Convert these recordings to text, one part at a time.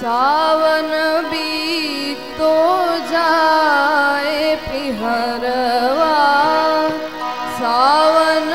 सावन बीतो जाए पिहरवा। सावन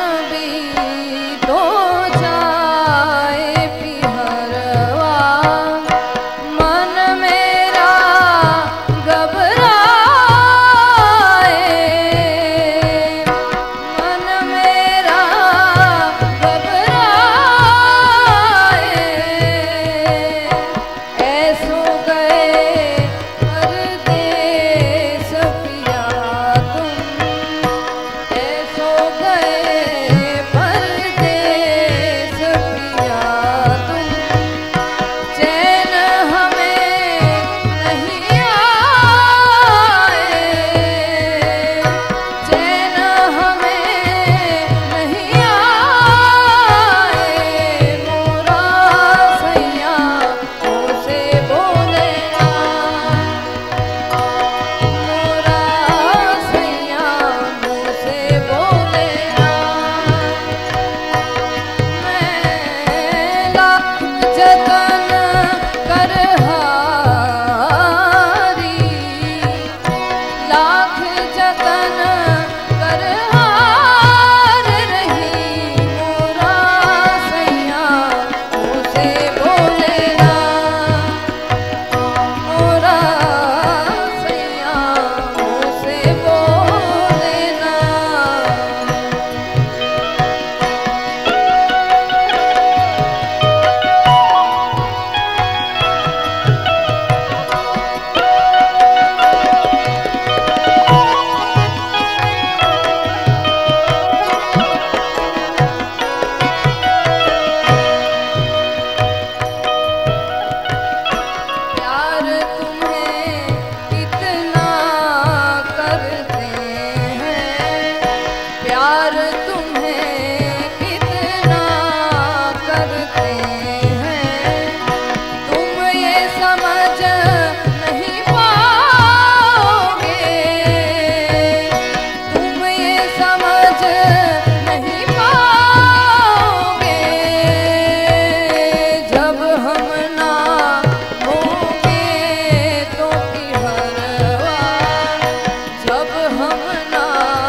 राम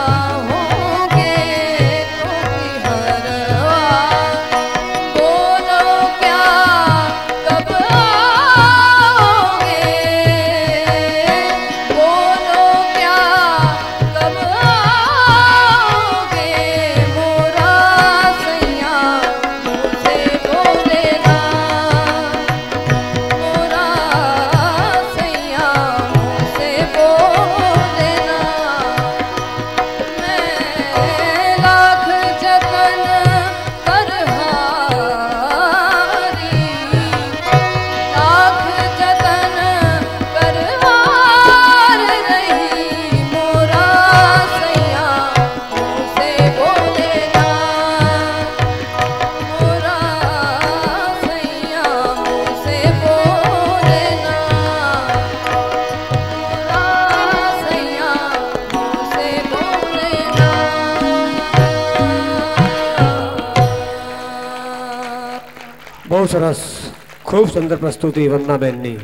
બહુ સરસ. ખૂબ સુંદર પ્રસ્તુતિ વંદનાબેનની.